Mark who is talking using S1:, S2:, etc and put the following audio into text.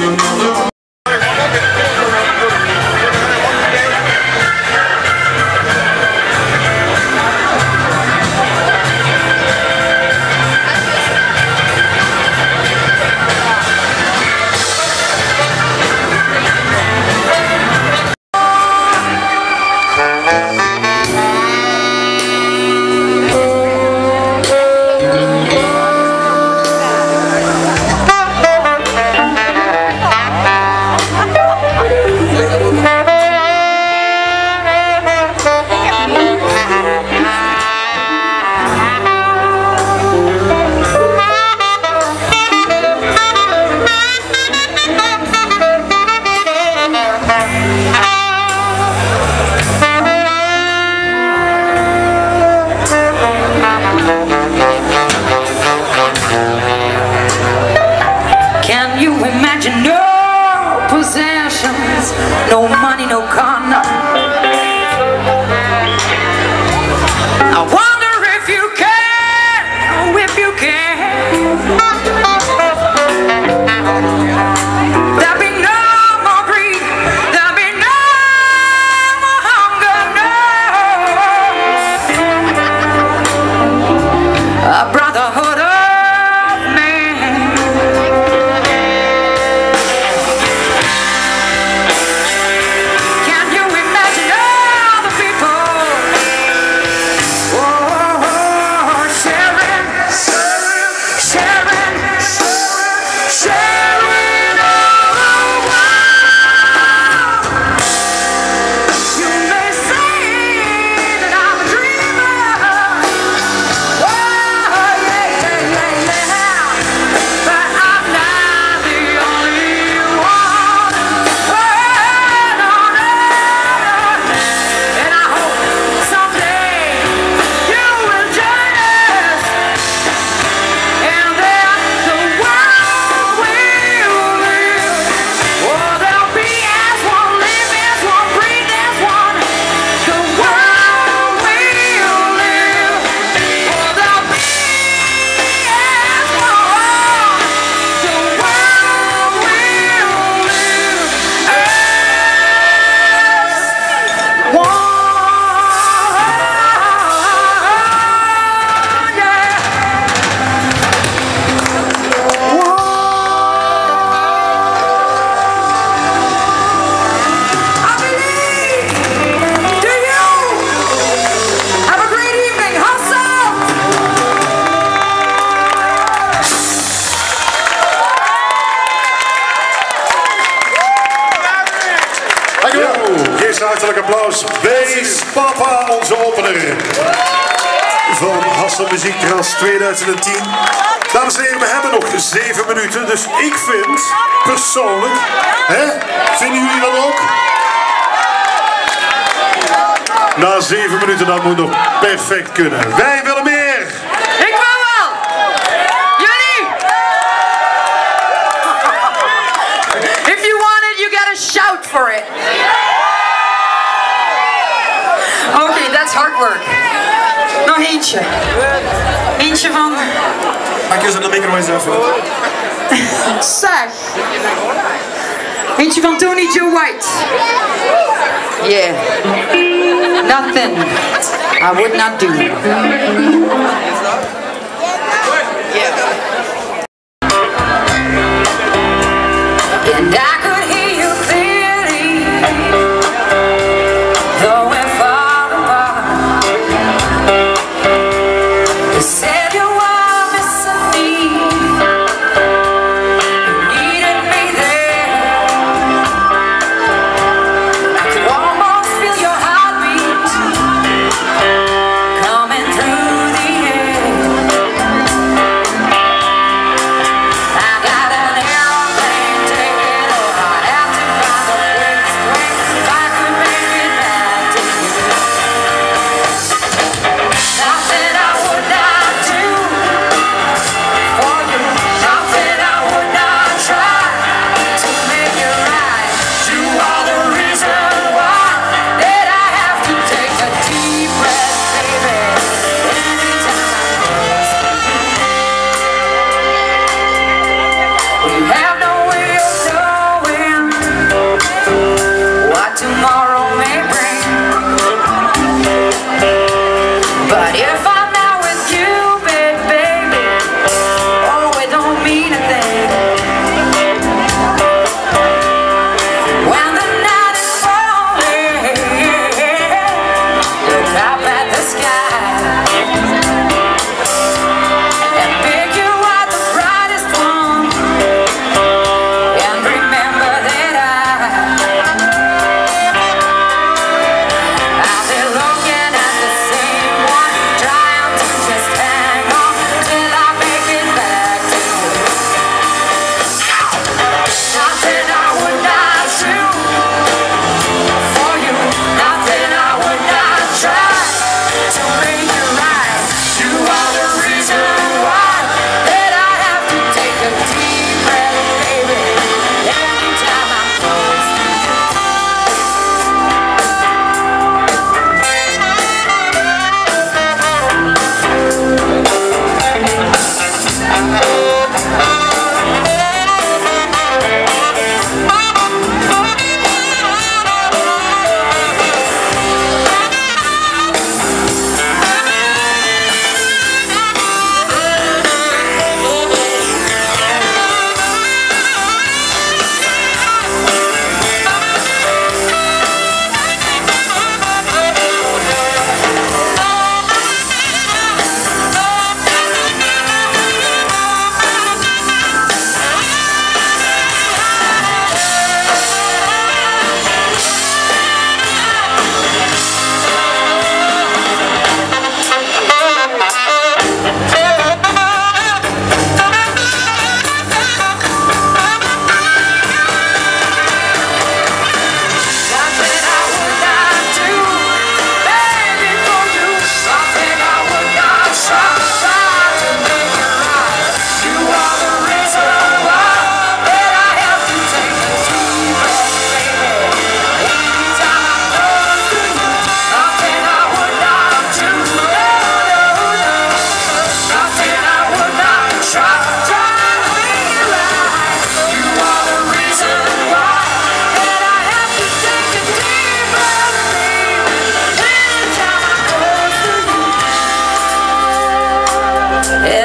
S1: yanımda Papa, onze opener van Hassel Muziekterras 2010. Dames en heren, we hebben nog zeven minuten, dus ik vind persoonlijk, hè, vinden jullie dat ook? Na zeven minuten, dat moet nog perfect kunnen. Wij willen meer!
S2: Ik wil wel! Jullie! If you want it, you gotta shout for it. That's hard work. Nog eentje. Eentje van...
S3: Maak eens aan de micro eens even.
S2: Zeg. Eentje van Tony Joe White. Yeah. Nothing I would not do.
S3: Yeah.